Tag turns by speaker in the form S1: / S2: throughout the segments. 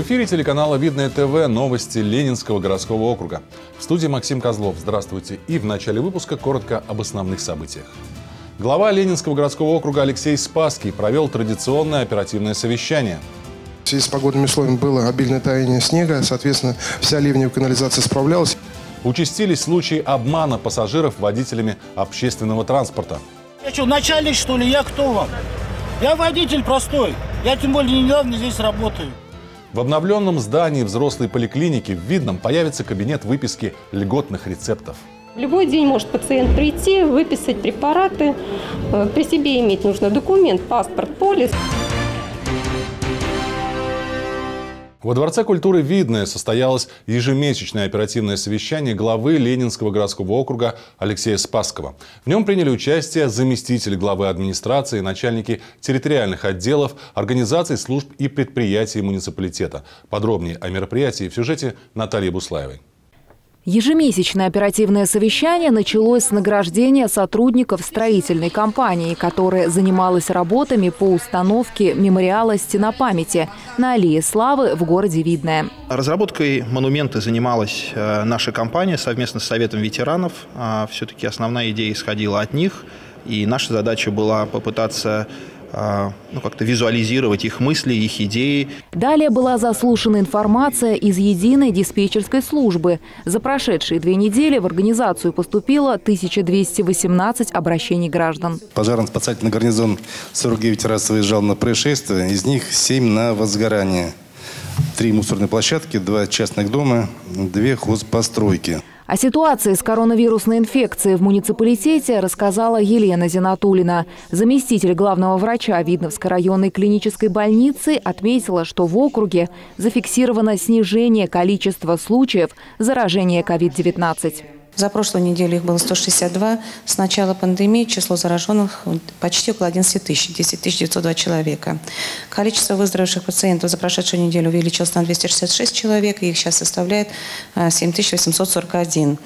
S1: В эфире телеканала «Видное ТВ» новости Ленинского городского округа. В студии Максим Козлов. Здравствуйте. И в начале выпуска коротко об основных событиях. Глава Ленинского городского округа Алексей Спасский провел традиционное оперативное совещание.
S2: В связи с погодными условиями было обильное таяние снега, соответственно, вся ливневая канализация справлялась.
S1: Участились случаи обмана пассажиров водителями общественного транспорта.
S3: Я что, начальник, что ли? Я кто вам? Я водитель простой. Я тем более недавно здесь работаю.
S1: В обновленном здании взрослой поликлиники в Видном появится кабинет выписки льготных рецептов.
S4: В любой день может пациент прийти, выписать препараты. Э, При себе иметь нужно документ, паспорт, полис.
S1: Во Дворце культуры «Видное» состоялось ежемесячное оперативное совещание главы Ленинского городского округа Алексея Спасского. В нем приняли участие заместитель главы администрации, начальники территориальных отделов, организаций, служб и предприятий муниципалитета. Подробнее о мероприятии в сюжете Натальи Буслаевой.
S5: Ежемесячное оперативное совещание началось с награждения сотрудников строительной компании, которая занималась работами по установке мемориала «Стена памяти» на Аллее Славы в городе Видное.
S6: Разработкой монумента занималась э, наша компания совместно с Советом ветеранов. А, Все-таки основная идея исходила от них, и наша задача была попытаться ну, как-то визуализировать их мысли, их идеи.
S5: Далее была заслушана информация из единой диспетчерской службы. За прошедшие две недели в организацию поступило 1218 обращений граждан.
S7: Пожарно-спасательный гарнизон 49 раз выезжал на происшествие, из них 7 на возгорание. Три мусорные площадки, два частных дома, две хозпостройки.
S5: О ситуации с коронавирусной инфекцией в муниципалитете рассказала Елена Зинатулина. Заместитель главного врача Видновской районной клинической больницы отметила, что в округе зафиксировано снижение количества случаев заражения COVID-19.
S8: За прошлую неделю их было 162. С начала пандемии число зараженных почти около 11 тысяч, 10 902 человека. Количество выздоровевших пациентов за прошедшую неделю увеличилось на 266 человек, и их сейчас составляет 7841.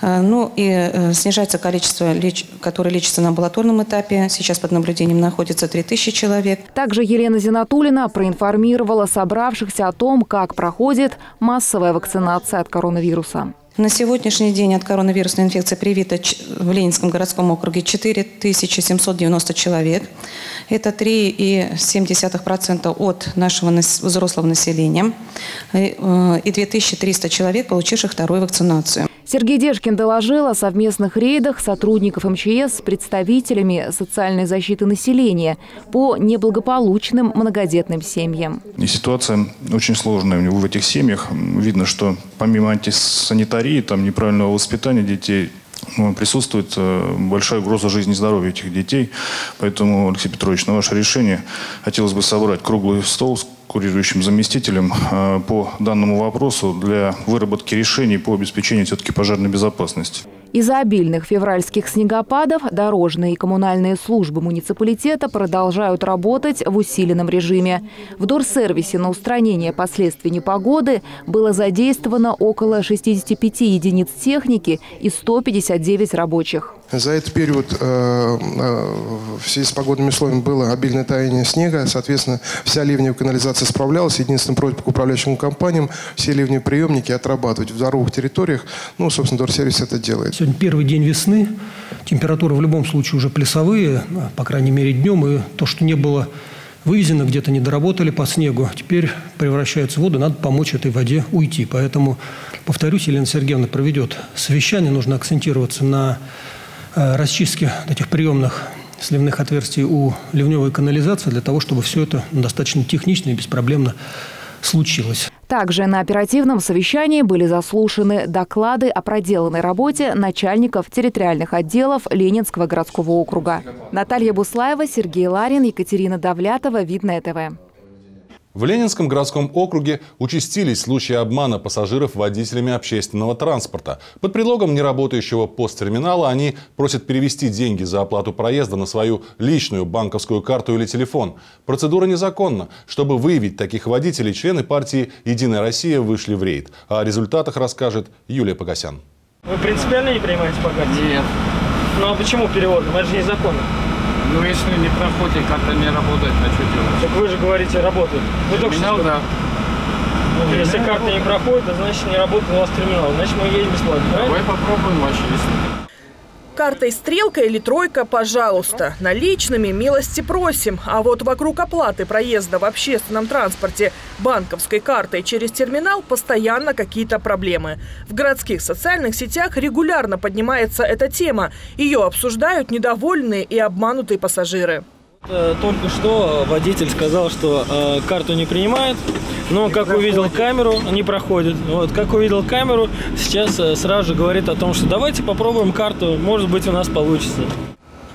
S8: Ну и э, снижается количество, леч... которые лечатся на амбулаторном этапе. Сейчас под наблюдением находится 3000 человек.
S5: Также Елена Зинатулина проинформировала собравшихся о том, как проходит массовая вакцинация от коронавируса.
S8: На сегодняшний день от коронавирусной инфекции привито в Ленинском городском округе 4790 человек. Это 3,7% от нашего взрослого населения. И 2300 человек, получивших вторую вакцинацию.
S5: Сергей Дежкин доложил о совместных рейдах сотрудников МЧС с представителями социальной защиты населения по неблагополучным многодетным семьям.
S9: И ситуация очень сложная в этих семьях. Видно, что помимо антисанитарии, там неправильного воспитания детей, ну, присутствует э, большая угроза жизни и здоровья этих детей. Поэтому, Алексей Петрович, на ваше решение хотелось бы собрать круглый стол курирующим заместителем э, по данному вопросу для выработки решений по обеспечению все-таки пожарной безопасности.
S5: Из-за обильных февральских снегопадов дорожные и коммунальные службы муниципалитета продолжают работать в усиленном режиме. В дорсервисе на устранение последствий непогоды было задействовано около 65 единиц техники и 159 рабочих.
S2: За этот период э, э, в связи с погодными условиями было обильное таяние снега. Соответственно, вся ливневая канализация справлялась. Единственная просьба к управляющим компаниям все ливневые приемники отрабатывать в здоровых территориях. Ну, собственно, Дорсервис это делает.
S10: Сегодня первый день весны. Температуры в любом случае уже плюсовые, по крайней мере, днем. И то, что не было вывезено, где-то не доработали по снегу, теперь превращается в воду, надо помочь этой воде уйти. Поэтому, повторюсь, Елена Сергеевна проведет совещание, нужно акцентироваться на расчистки этих приемных сливных отверстий у ливневой канализации для того, чтобы все это достаточно технично и беспроблемно случилось.
S5: Также на оперативном совещании были заслушаны доклады о проделанной работе начальников территориальных отделов Ленинского городского округа. Наталья Буслаева, Сергей Ларин, Екатерина Давлятова, Видное ТВ.
S1: В Ленинском городском округе участились случаи обмана пассажиров водителями общественного транспорта. Под предлогом неработающего посттерминала они просят перевести деньги за оплату проезда на свою личную банковскую карту или телефон. Процедура незаконна. Чтобы выявить таких водителей, члены партии «Единая Россия» вышли в рейд. О результатах расскажет Юлия Погосян.
S11: Вы принципиально не принимаете по карте?
S12: Нет.
S11: Ну а почему перевод? Это же незаконно.
S12: Ну, если не проходит, карта не работает, а что делать?
S11: Так вы же говорите, работает. Вы только
S12: Терминал,
S11: что...
S12: да.
S11: Ну, если карта не проходит, то значит не работает у вас терминал. Значит мы едем бесплатно, правильно?
S12: Давай попробуем ваши листы.
S13: Картой стрелка или тройка, пожалуйста. Наличными милости просим. А вот вокруг оплаты проезда в общественном транспорте банковской картой через терминал постоянно какие-то проблемы. В городских социальных сетях регулярно поднимается эта тема. Ее обсуждают недовольные и обманутые пассажиры.
S11: Э, Только что водитель сказал, что э, карту не принимает, но как увидел камеру, не проходит. Вот, как увидел камеру, сейчас э, сразу же говорит о том, что давайте попробуем карту, может быть у нас получится.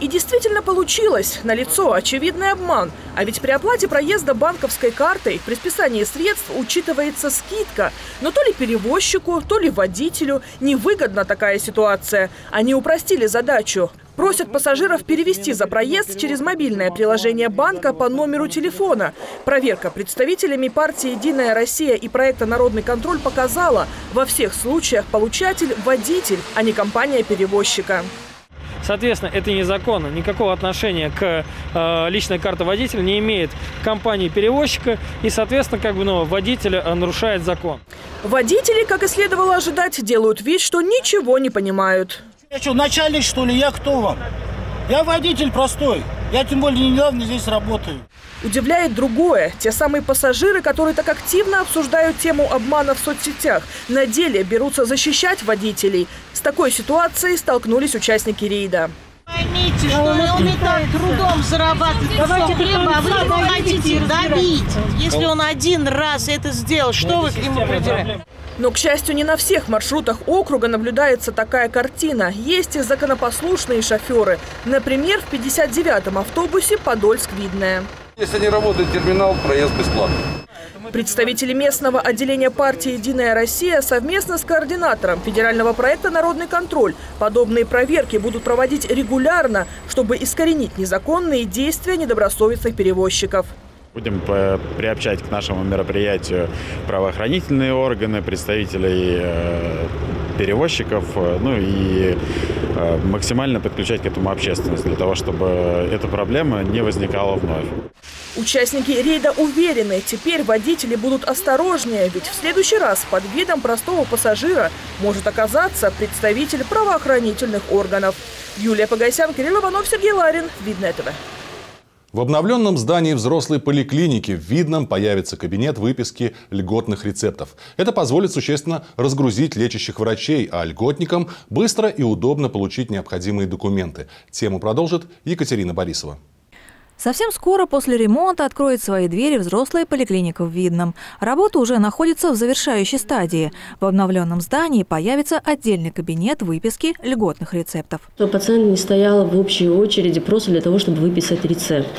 S13: И действительно получилось. На лицо очевидный обман. А ведь при оплате проезда банковской картой при списании средств учитывается скидка. Но то ли перевозчику, то ли водителю невыгодна такая ситуация. Они упростили задачу. Просят пассажиров перевести за проезд через мобильное приложение банка по номеру телефона. Проверка представителями партии «Единая Россия» и проекта «Народный контроль» показала, во всех случаях получатель – водитель, а не компания перевозчика.
S11: Соответственно, это незаконно. Никакого отношения к э, личной карте водителя не имеет компании перевозчика. И, соответственно, как бы, ну, водитель э, нарушает закон.
S13: Водители, как и следовало ожидать, делают вид, что ничего не понимают.
S3: Я что, начальник, что ли? Я кто вам? Я водитель простой. Я тем более недавно здесь работаю.
S13: Удивляет другое. Те самые пассажиры, которые так активно обсуждают тему обмана в соцсетях, на деле берутся защищать водителей. С такой ситуацией столкнулись участники рейда.
S14: Поймите, что он и так трудом зарабатывает кусок хлеба, а вы его хотите добить. Если он один раз это сделал, что вы к нему придираете?
S13: Но, к счастью, не на всех маршрутах округа наблюдается такая картина. Есть и законопослушные шоферы. Например, в 59-м автобусе Подольск-Видное.
S12: Если не работает терминал, проезд бесплатный.
S13: Представители местного отделения партии «Единая Россия» совместно с координатором федерального проекта «Народный контроль» подобные проверки будут проводить регулярно, чтобы искоренить незаконные действия недобросовестных перевозчиков.
S15: Будем приобщать к нашему мероприятию правоохранительные органы, представителей э, перевозчиков, э, ну и э, максимально подключать к этому общественность для того, чтобы эта проблема не возникала вновь.
S13: Участники рейда уверены, теперь водители будут осторожнее, ведь в следующий раз под видом простого пассажира может оказаться представитель правоохранительных органов. Юлия Погосян, Кирилл Иванов, Сергей Ларин. Видно этого.
S1: В обновленном здании взрослой поликлиники в Видном появится кабинет выписки льготных рецептов. Это позволит существенно разгрузить лечащих врачей, а льготникам быстро и удобно получить необходимые документы. Тему продолжит Екатерина Борисова.
S16: Совсем скоро после ремонта откроет свои двери взрослая поликлиника в Видном. Работа уже находится в завершающей стадии. В обновленном здании появится отдельный кабинет выписки льготных рецептов.
S17: Чтобы пациент не стоял в общей очереди просто для того, чтобы выписать рецепт.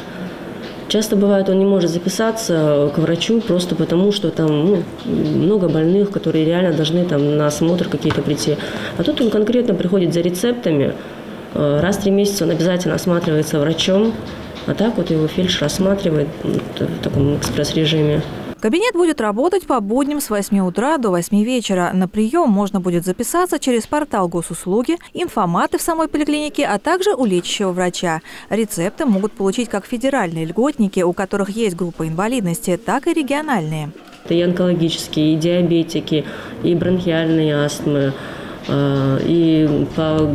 S17: Часто бывает, он не может записаться к врачу просто потому, что там ну, много больных, которые реально должны там на осмотр какие-то прийти. А тут он конкретно приходит за рецептами. Раз в три месяца он обязательно осматривается врачом, а так вот его фельдшер рассматривает в таком экспресс-режиме.
S16: Кабинет будет работать по будням с 8 утра до 8 вечера. На прием можно будет записаться через портал госуслуги, информаты в самой поликлинике, а также у лечащего врача. Рецепты могут получить как федеральные льготники, у которых есть группа инвалидности, так и региональные.
S17: Это и онкологические, и диабетики, и бронхиальные астмы, и по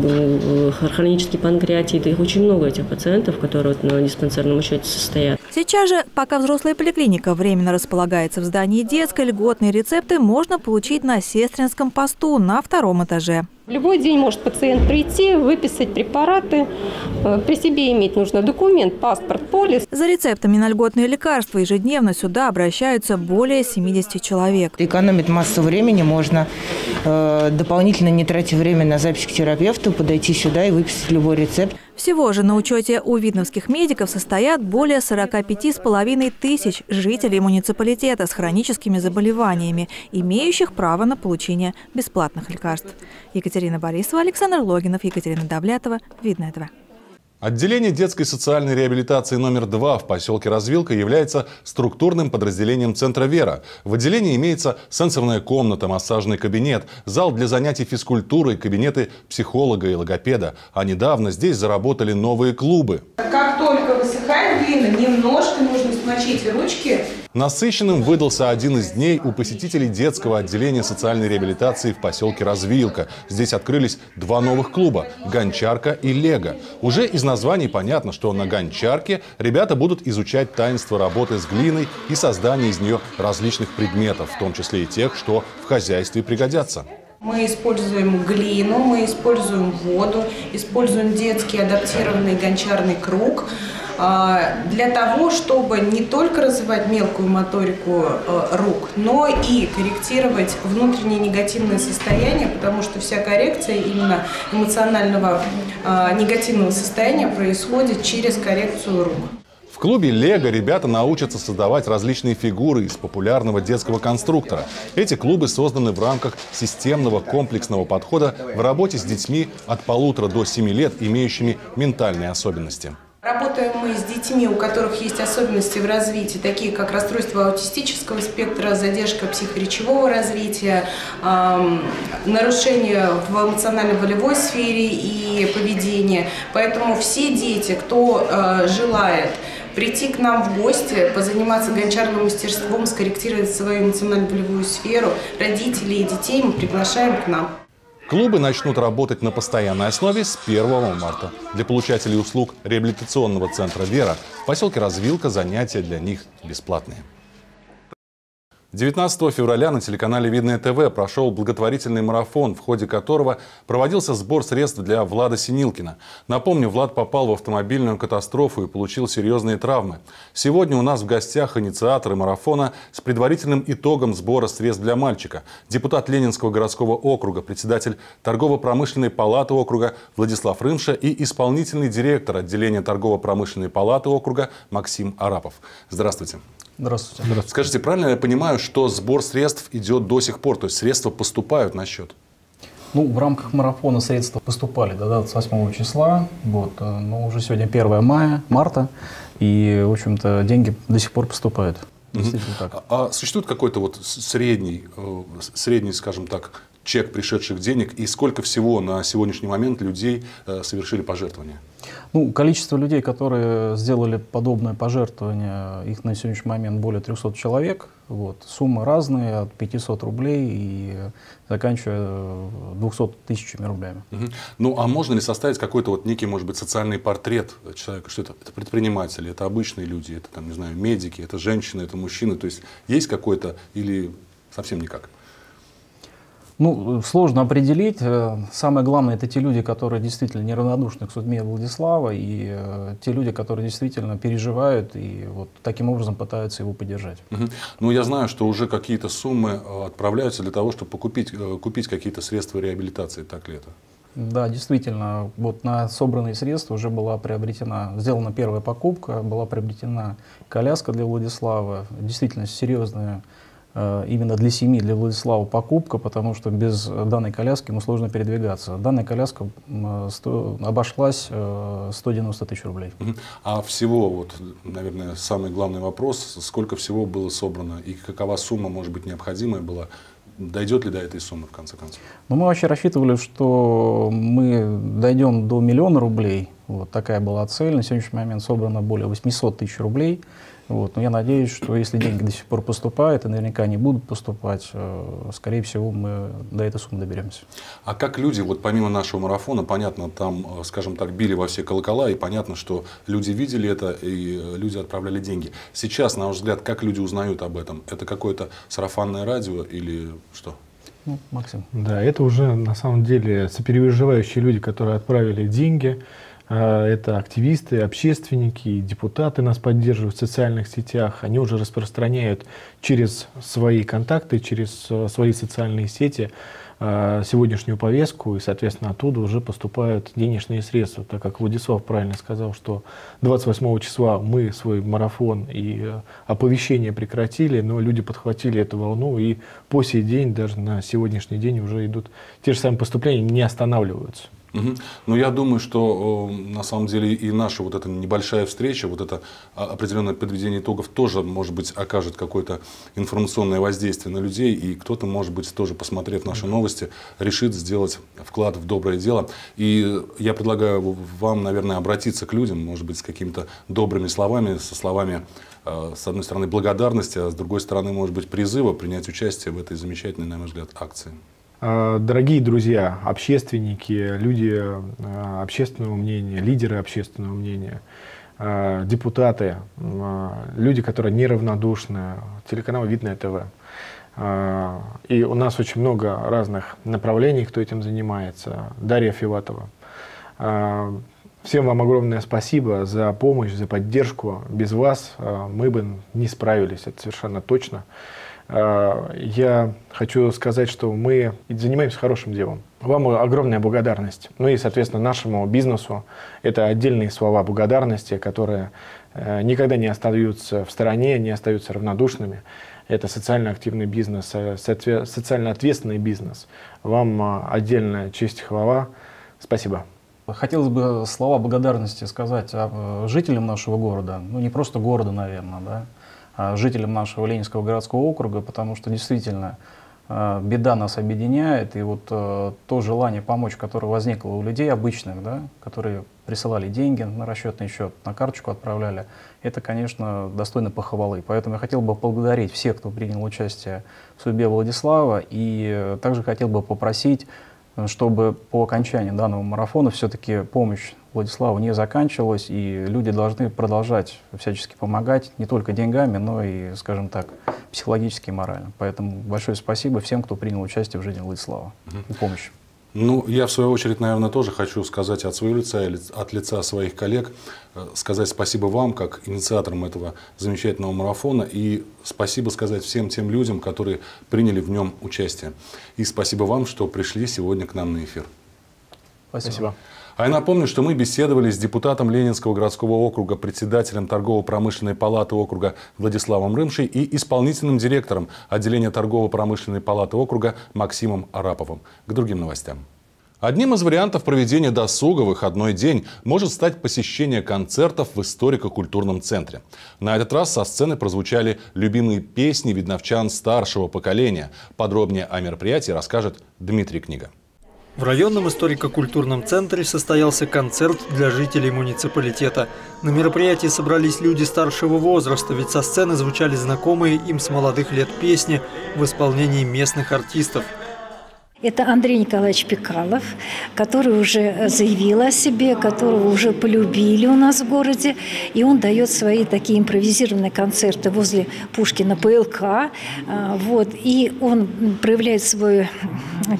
S17: хронический панкреатит. Их очень много этих пациентов, которые на диспансерном учете состоят.
S16: Сейчас же, пока взрослая поликлиника временно располагается в здании детской, льготные рецепты можно получить на сестринском посту на втором этаже.
S4: В любой день может пациент прийти, выписать препараты. При себе иметь нужно документ, паспорт, полис.
S16: За рецептами на льготные лекарства ежедневно сюда обращаются более 70 человек.
S18: Экономит массу времени, можно э, дополнительно не тратя время на запись к терапевту, подойти сюда и выписать любой рецепт.
S16: Всего же на учете у видновских медиков состоят более 45,5 тысяч жителей муниципалитета с хроническими заболеваниями, имеющих право на получение бесплатных лекарств. Екатерина Борисова, Александр Логинов, Екатерина Давлятова. Видно этого.
S1: Отделение детской социальной реабилитации номер 2 в поселке Развилка является структурным подразделением Центра «Вера». В отделении имеется сенсорная комната, массажный кабинет, зал для занятий физкультурой, кабинеты психолога и логопеда. А недавно здесь заработали новые клубы.
S19: Как только высыхает глина, немножко нужно смочить ручки
S1: Насыщенным выдался один из дней у посетителей детского отделения социальной реабилитации в поселке Развилка. Здесь открылись два новых клуба – «Гончарка» и «Лего». Уже из названий понятно, что на «Гончарке» ребята будут изучать таинство работы с глиной и создание из нее различных предметов, в том числе и тех, что в хозяйстве пригодятся.
S19: Мы используем глину, мы используем воду, используем детский адаптированный гончарный круг – для того, чтобы не только развивать мелкую моторику э, рук, но и корректировать внутреннее негативное состояние, потому что вся коррекция именно эмоционального а, негативного состояния происходит через коррекцию рук.
S1: В клубе «Лего» ребята научатся создавать различные фигуры из популярного детского конструктора. Эти клубы созданы в рамках системного комплексного подхода в работе с детьми от полутора до семи лет, имеющими ментальные особенности.
S19: Работаем мы с детьми, у которых есть особенности в развитии, такие как расстройство аутистического спектра, задержка психоречевого развития, эм, нарушения в эмоционально-волевой сфере и поведении. Поэтому все дети, кто э, желает прийти к нам в гости, позаниматься гончарным мастерством, скорректировать свою эмоционально-волевую сферу, родителей и детей мы приглашаем к нам.
S1: Клубы начнут работать на постоянной основе с 1 марта. Для получателей услуг реабилитационного центра «Вера» в поселке Развилка занятия для них бесплатные. 19 февраля на телеканале «Видное ТВ» прошел благотворительный марафон, в ходе которого проводился сбор средств для Влада Синилкина. Напомню, Влад попал в автомобильную катастрофу и получил серьезные травмы. Сегодня у нас в гостях инициаторы марафона с предварительным итогом сбора средств для мальчика. Депутат Ленинского городского округа, председатель торгово-промышленной палаты округа Владислав Рымша и исполнительный директор отделения торгово-промышленной палаты округа Максим Арапов. Здравствуйте.
S20: Здравствуйте. Здравствуйте.
S1: Скажите, правильно я понимаю, что сбор средств идет до сих пор, то есть средства поступают на счет?
S20: Ну, в рамках марафона средства поступали до 28 числа, вот, э, но уже сегодня 1 мая, марта, и, в общем-то, деньги до сих пор поступают.
S1: Действительно так. А, а существует какой-то вот средний, э, средний, скажем так, чек пришедших денег, и сколько всего на сегодняшний момент людей э, совершили пожертвования?
S20: Ну, количество людей, которые сделали подобное пожертвование, их на сегодняшний момент более 300 человек. Вот. Суммы разные, от 500 рублей и заканчивая 200 тысячами рублями.
S1: Угу. Ну, а можно ли составить какой-то вот некий, может быть, социальный портрет человека? Что это? Это предприниматели, это обычные люди, это, там, не знаю, медики, это женщины, это мужчины. То есть есть какой-то или совсем никак?
S20: Ну, сложно определить. Э, самое главное, это те люди, которые действительно неравнодушны к судьбе Владислава, и э, те люди, которые действительно переживают и вот таким образом пытаются его поддержать.
S1: Угу. Ну, я знаю, что уже какие-то суммы э, отправляются для того, чтобы покупить, купить какие-то средства реабилитации. Так ли это?
S20: Да, действительно, вот на собранные средства уже была приобретена, сделана первая покупка, была приобретена коляска для Владислава, действительно серьезная именно для семьи, для Владислава покупка, потому что без данной коляски ему сложно передвигаться. Данная коляска сто, обошлась 190 э, тысяч рублей.
S1: А всего, вот, наверное, самый главный вопрос, сколько всего было собрано и какова сумма, может быть, необходимая была Дойдет ли до этой суммы в конце концов?
S20: Ну, мы вообще рассчитывали, что мы дойдем до миллиона рублей. Вот такая была цель. На сегодняшний момент собрано более 800 тысяч рублей. Вот. Но я надеюсь, что если деньги до сих пор поступают, и наверняка они будут поступать, э, скорее всего, мы до этой суммы доберемся.
S1: А как люди, вот помимо нашего марафона, понятно, там, э, скажем так, били во все колокола, и понятно, что люди видели это, и э, люди отправляли деньги. Сейчас, на ваш взгляд, как люди узнают об этом? Это какое-то сарафанное радио или что?
S20: Ну, Максим.
S21: Да, это уже на самом деле сопереживающие люди, которые отправили деньги, это активисты, общественники, депутаты нас поддерживают в социальных сетях. Они уже распространяют через свои контакты, через э, свои социальные сети а, сегодняшнюю повестку, и, соответственно, оттуда уже поступают денежные средства, так как Владислав правильно сказал, что 28 числа мы свой марафон и э, оповещение прекратили, но люди подхватили эту волну, и по сей день, даже на сегодняшний день уже идут те же самые поступления, не останавливаются.
S1: Угу. Ну, я думаю, что на самом деле и наша вот эта небольшая встреча, вот это определенное подведение итогов тоже, может быть, окажет какое-то информационное воздействие на людей, и кто-то, может быть, тоже посмотрев наши новости, решит сделать вклад в доброе дело. И я предлагаю вам, наверное, обратиться к людям, может быть, с какими-то добрыми словами, со словами э, с одной стороны, благодарности, а с другой стороны, может быть, призыва принять участие в этой замечательной, на мой взгляд, акции.
S13: Э, дорогие друзья, общественники, люди э, общественного мнения, лидеры общественного мнения, э, депутаты, люди, которые неравнодушны, телеканал «Видное ТВ». И у нас очень много разных направлений, кто этим занимается. Дарья Филатова. Всем вам огромное спасибо за помощь, за поддержку. Без вас мы бы не справились, это совершенно точно. Э, я хочу сказать, что мы занимаемся хорошим делом. Вам огромная благодарность. Ну и, соответственно, нашему бизнесу это отдельные слова благодарности, которые э, никогда не остаются в стороне, не остаются равнодушными. Это социально активный бизнес, э, социально ответственный бизнес. Вам отдельная честь и хвала. Спасибо.
S20: Хотелось бы слова благодарности сказать жителям нашего города, ну не просто города, наверное, да, а, жителям нашего Ленинского городского округа, потому что действительно а, беда нас объединяет, и вот а, то желание помочь, которое возникло у людей обычных, да, которые присылали деньги на расчетный счет, на карточку отправляли, это, конечно, достойно похвалы. Поэтому я хотел бы поблагодарить всех, кто принял участие в судьбе Владислава, и э, также хотел бы попросить, чтобы по окончании данного марафона все-таки помощь Владиславу не заканчивалась, и люди должны продолжать всячески помогать не только деньгами, но и, скажем так, психологически и морально. Поэтому большое спасибо всем, кто принял участие в жизни Владислава и помощи.
S1: Ну, я в свою очередь, наверное, тоже хочу сказать от своего лица, от лица своих коллег, э, сказать спасибо вам, как инициаторам этого замечательного марафона, и спасибо сказать всем тем людям, которые приняли в нем участие. И спасибо вам, что пришли сегодня к нам на эфир.
S13: Спасибо.
S1: А я напомню, что мы беседовали с депутатом Ленинского городского округа, председателем торгово-промышленной палаты округа Владиславом Рымшей и исполнительным директором отделения торгово-промышленной палаты округа Максимом Араповым. К другим новостям. Одним из вариантов проведения досуга выходной день может стать посещение концертов в историко-культурном центре. На этот раз со сцены прозвучали любимые песни видновчан старшего поколения. Подробнее о мероприятии расскажет Дмитрий Книга.
S22: В районном историко-культурном центре состоялся концерт для жителей муниципалитета. На мероприятии собрались люди старшего возраста, ведь со сцены звучали знакомые им с молодых лет песни в исполнении местных артистов –
S23: это Андрей Николаевич Пекалов, который уже заявил о себе, которого уже полюбили у нас в городе. И он дает свои такие импровизированные концерты возле Пушкина ПЛК. А, вот. И он проявляет свою,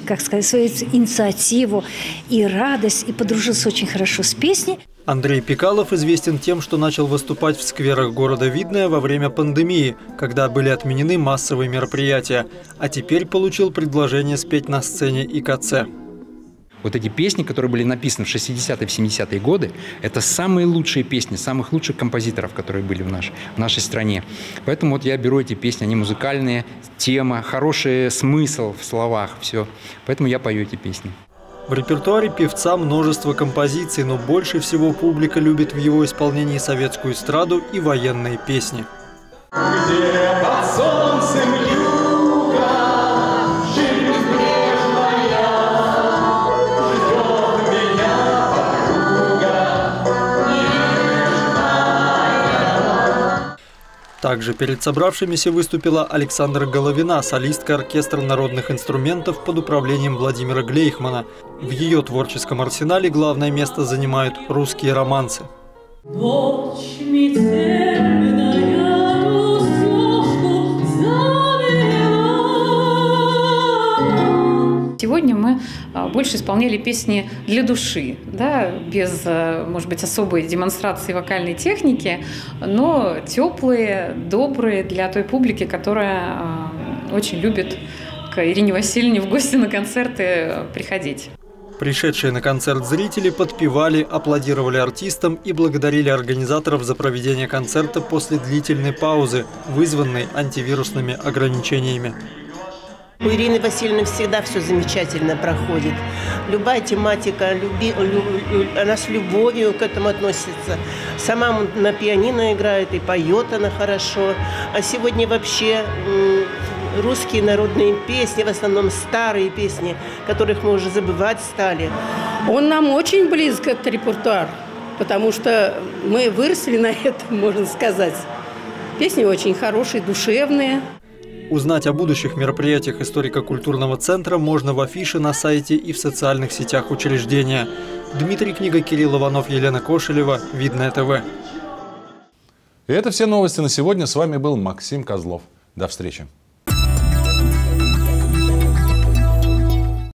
S23: как сказать, свою инициативу и радость, и подружился очень хорошо с песней.
S22: Андрей Пикалов известен тем, что начал выступать в скверах города Видное во время пандемии, когда были отменены массовые мероприятия, а теперь получил предложение спеть на сцене ИКЦ.
S24: Вот эти песни, которые были написаны в 60-е, в 70-е годы, это самые лучшие песни, самых лучших композиторов, которые были в, наш, в нашей стране. Поэтому вот я беру эти песни, они музыкальные, тема, хороший смысл в словах, все. Поэтому я пою эти песни.
S22: В репертуаре певца множество композиций, но больше всего публика любит в его исполнении советскую эстраду и военные песни. Где под солнцем Также перед собравшимися выступила Александра Головина, солистка оркестра народных инструментов под управлением Владимира Глейхмана. В ее творческом арсенале главное место занимают русские романсы. Дочь
S10: Сегодня мы а, больше исполняли песни для души, да, без, а, может быть, особой демонстрации вокальной техники, но теплые, добрые для той публики, которая а, очень любит к Ирине Васильевне в гости на концерты приходить.
S22: Пришедшие на концерт зрители подпевали, аплодировали артистам и благодарили организаторов за проведение концерта после длительной паузы, вызванной антивирусными ограничениями.
S8: У Ирины Васильевны всегда все замечательно проходит. Любая тематика, люби, лю, она с любовью к этому относится. Сама на пианино играет и поет она хорошо. А сегодня вообще русские народные песни, в основном старые песни, которых мы уже забывать стали.
S24: Он нам очень близко, этот репертуар, потому что мы выросли на этом, можно сказать. Песни очень хорошие, душевные.
S22: Узнать о будущих мероприятиях историко-культурного центра можно в афише на сайте и в социальных сетях учреждения. Дмитрий Книга, Кирилл Иванов, Елена Кошелева. Видное ТВ.
S1: И это все новости на сегодня. С вами был Максим Козлов. До встречи.